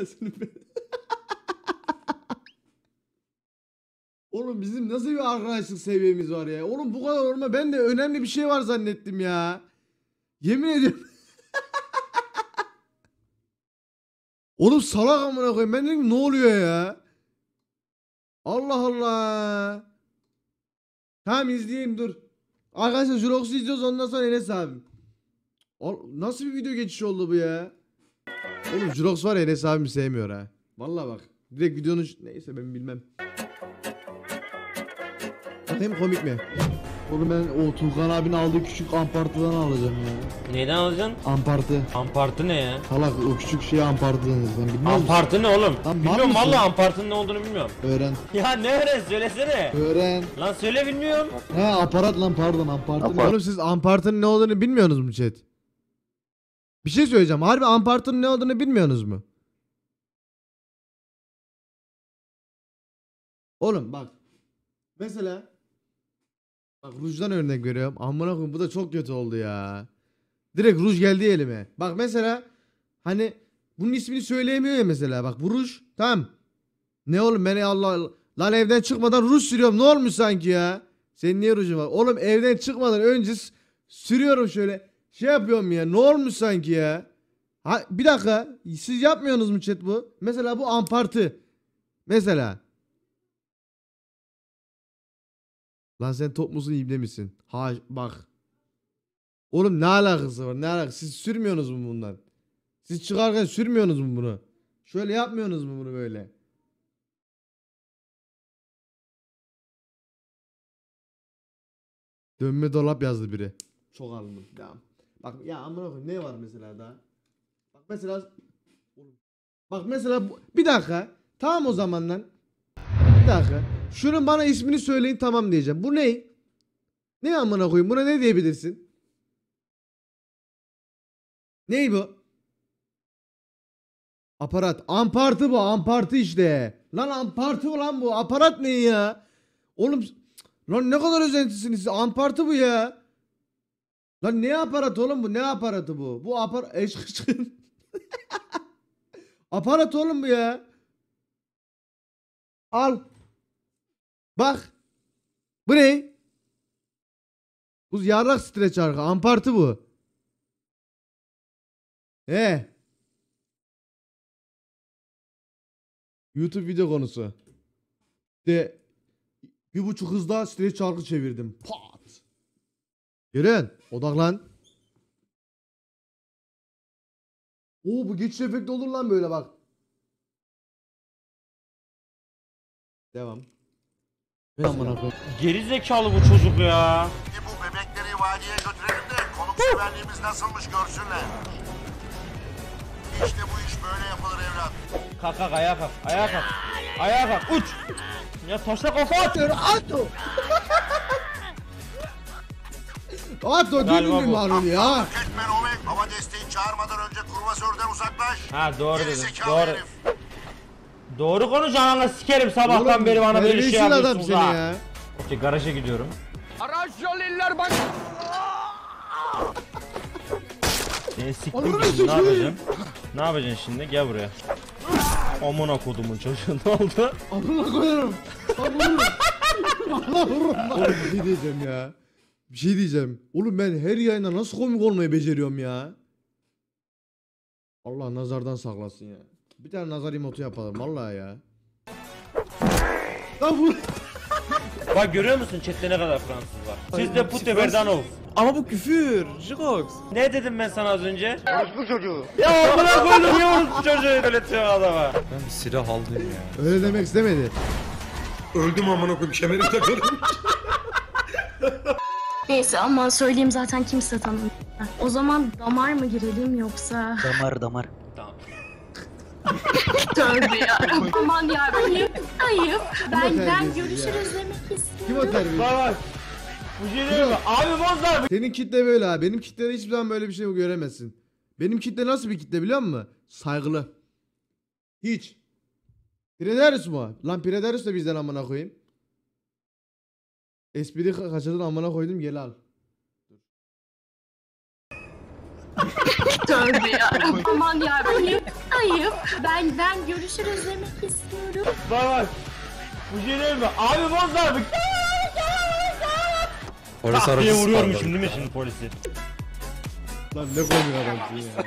be. Oğlum bizim nasıl bir arkadaşlık seviyemiz var ya? Oğlum bu kadar olma ben de önemli bir şey var zannettim ya. Yemin ediyorum. Oğlum salak amına koyayım. Ben dedim ne oluyor ya? Allah Allah. Tamam izleyeyim dur. Arkadaşlar Jurox'u izliyoruz ondan sonra Enes abim. Nasıl bir video geçişi oldu bu ya? Oğlum Jurox var ya Enes abimi sevmiyor ha. Vallahi bak. Direkt videonun neyse ben bilmem. Bakayım komik mi? Oğlum ben o Tuğkan abinin aldığı küçük ampartıdan alacağım ya. Neyden alacaksın? Ampartı. Ampartı ne ya? Salak o küçük şey ampartıdan sen bilmez? Ampartı ne oğlum? Lan bilmiyorum valla ampartının ne olduğunu bilmiyorum. Öğren. Ya ne öğren söylesene. Öğren. Lan söyle bilmiyorum. He aparat lan pardon ampartı. Oğlum siz ampartının ne olduğunu bilmiyorsunuz mu chat? Bir şey söyleyeceğim. Harbi ampartının ne olduğunu bilmiyorsunuz mu? Oğlum bak. Mesela bak rujdan örnek veriyorum. Amına koyayım bu da çok kötü oldu ya. Direkt ruj geldi elime. Bak mesela hani bunun ismini söyleyemiyor ya mesela. Bak bu ruj tamam. Ne oğlum beni Allah Allah. Lan evden çıkmadan ruj sürüyorum. Ne olmuş sanki ya? Senin niye rujun var? Oğlum evden çıkmadan önce sürüyorum şöyle. Şey yapıyorum ya. Ne olmuş sanki ya? Ha, bir dakika. Siz yapmıyorsunuz mu chat bu? Mesela bu ampartı. Mesela. Lan sen top musun ibne misin? Ha bak. Oğlum ne alakası var? Ne alakası? Siz sürmüyorsunuz mu bundan? Siz çıkarken sürmüyorsunuz mu bunu? Şöyle yapmıyorsunuz mu bunu böyle? Dönme dolap yazdı biri. Çok alındım. Devam. Bak ya amına koyayım ne var mesela daha? Bak mesela Bak mesela bir dakika. Tamam o zaman lan. Bir dakika. Şunun bana ismini söyleyin tamam diyeceğim. Bu ne? Ne amına koyayım? Buna ne diyebilirsin? Ney bu? Aparat. Ampartı bu. Ampartı işte. Lan ampartı lan bu? Aparat ne ya? Oğlum lan ne kadar özentisiniz. Ampartı bu ya. Lan ne aparat oğlum bu? Ne aparatı bu? Bu apar aparat oğlum bu ya. Al. Bak. Bu ne? Bu yarrak streç arka. Ampartı bu. He. YouTube video konusu. De bir buçuk hızda streç çarkı çevirdim. Pat. Görün. Odaklan. Oo bu geçiş efekti olur lan böyle bak. Devam. Amına koyayım. Geri zekalı bu çocuk ya. Şimdi bu bebekleri vadiye götürelim de konukseverliğimiz nasılmış görsünler. İşte bu iş böyle yapılır evlat. Kalk kalk ayağa kalk. Ayağa kalk. Ayağa kalk. Uç. Ya taşla kafa atıyor. Ato. Ato Galiba dünüm bu. var ya. Ketmen Omek hava desteği çağırmadan önce kurvasörden uzaklaş. Ha doğru zekalı Doğru. herif. Doğru konuş ananla sikerim sabahtan Oğlum, beri bana böyle şey yapıyorsunuz seni ha. ya. Okey garaja gidiyorum. Seni siktim Ananı şimdi ne yapacaksın? Ne yapacaksın şimdi? Gel buraya. Amına kodumun çocuğu ne oldu? Amına koyarım. Lan vururum. Allah vururum lan. Oğlum bir şey diyeceğim ya. Bir şey diyeceğim. Oğlum ben her yayında nasıl komik olmayı beceriyorum ya. Allah nazardan saklasın ya. Bir tane nazar emotu yapalım vallahi ya. Lan. Bak görüyor musun chatte ne kadar Fransız var? Siz de Pute Verdanov. Ama bu küfür. Jirox. Ne dedim ben sana az önce? Orospu çocuğu. Ya amına koydum ya orospu çocuğu öğretiyor adama. Ben bir silah aldım ya. Öyle demek istemedi. Öldüm amına koyayım kemerim takıldı. Neyse ama söyleyeyim zaten kimse tanımıyor. O zaman damar mı girelim yoksa? Damar damar. Tamam. Tövbe ya. Aman ya. Ayıp. Ayıp. Ben, ben görüşürüz demek Kim istiyorum. o terbiyesiz? Bak bak. Bu şey mi? Abi Bozlar. Senin kitle böyle ha. Benim kitlede hiçbir zaman böyle bir şey göremezsin. Benim kitle nasıl bir kitle biliyor musun? Saygılı. Hiç. Piredarius mu? Lan Piredarius da bizden amına koyayım. Espri ka- kaçırdın amına koydum gel al. Tövbe yarabbim. Aman ya ayıp ayıp. Ben ben görüşürüz demek istiyorum. Şey diye arabası vuruyormuşum değil mi şimdi polisi? Lan ne komik adamsın ya.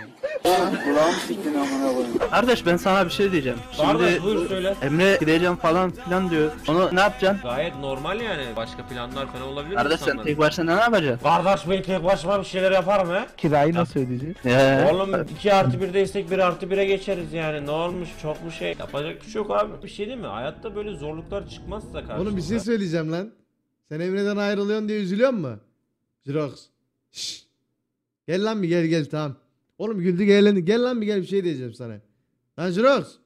Kardeş ben sana bir şey diyeceğim. Şimdi buyur söyle. Emre gideceğim falan filan diyor. Onu ne yapacaksın? Gayet normal yani. Başka planlar falan olabilir Kardeş sen insanların. tek başına ne yapacaksın? Kardeş ben tek başıma bir şeyler yaparım he. Kirayı nasıl ödeyeceksin? Ee, Oğlum 2 artı 1'deysek 1 artı 1'e geçeriz yani. Ne olmuş çok mu şey? Yapacak bir şey yok abi. Bir şey değil mi? Hayatta böyle zorluklar çıkmazsa karşımıza. Oğlum bir şey söyleyeceğim lan. Sen Emre'den ayrılıyorsun diye üzülüyor musun? Jirox. Şşş. Gel lan bir gel gel tamam. Oğlum güldü gel, gel lan bir gel bir şey diyeceğim sana. Lan Jirox.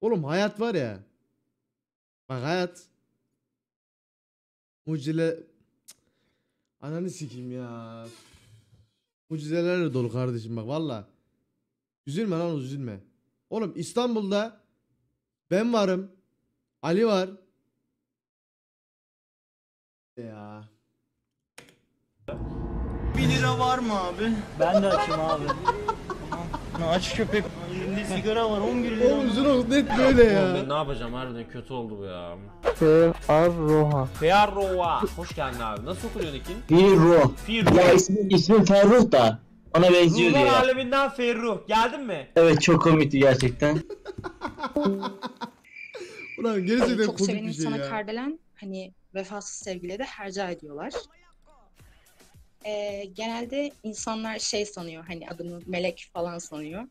Oğlum hayat var ya. Bak hayat. Mucile. Cık. Ananı sikeyim ya. Mucizelerle dolu kardeşim bak valla. Üzülme lan üzülme. Oğlum İstanbul'da ben varım. Ali var. Ya. 1 lira var mı abi? Ben de açım abi. Aç köpek. Elinde sigara var 11 Oğlum Jirox net böyle Oğlum ya. ben ne yapacağım harbiden kötü oldu bu ya. Arroha. Ferroa. Hoş geldin abi. Nasıl okunuyor ikin? Firruh. Firruh. Ya ismi, ismi Ferruh da. Ona benziyor Ruhlar diye. aleminden Ferruh. Geldin mi? Evet çok komikti gerçekten. Ulan gerçekten çok seven komik bir şey insana ya. kardelen hani vefasız sevgiliye de herca ediyorlar. Ee, genelde insanlar şey sanıyor hani adını melek falan sanıyor.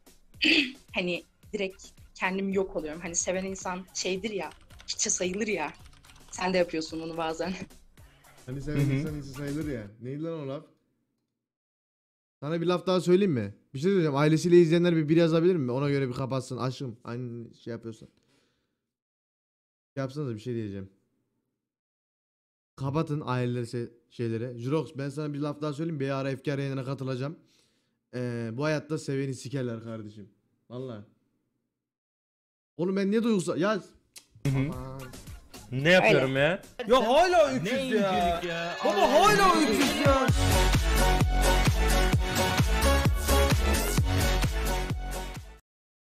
hani direkt kendim yok oluyorum. Hani seven insan şeydir ya hiçe sayılır ya. Sen de yapıyorsun bunu bazen. Hani sen insan iyisi sayılır ya. Neydi lan o laf? Sana bir laf daha söyleyeyim mi? Bir şey söyleyeceğim. Ailesiyle izleyenler bir bir yazabilir mi? Ona göre bir kapatsın. Aşkım. Aynı şey yapıyorsan. Yapsanız bir şey diyeceğim. Kapatın aileleri se- şeylere. Jirox ben sana bir laf daha söyleyeyim. Bir ara efkar yayınına katılacağım. Ee, bu hayatta seveni sikerler kardeşim. Valla. Oğlum ben niye duygusal... Ya... Aman. Ne yapıyorum ya? Ya hala öküz ya. Baba hala öküz ya.